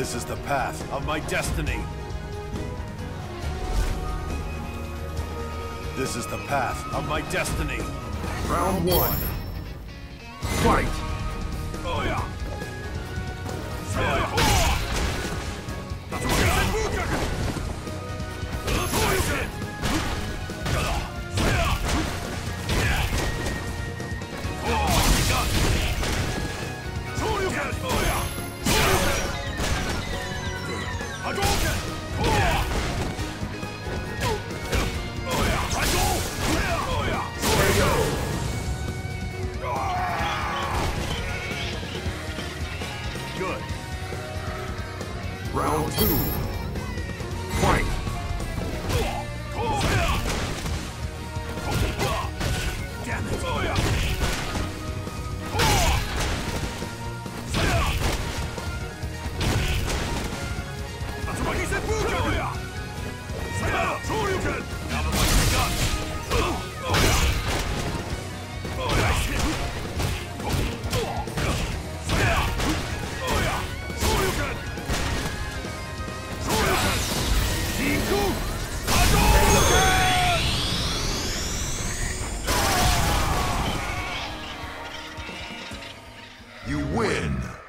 This is the path of my destiny. This is the path of my destiny. Round one. Fight! Oh yeah. Round two. You win.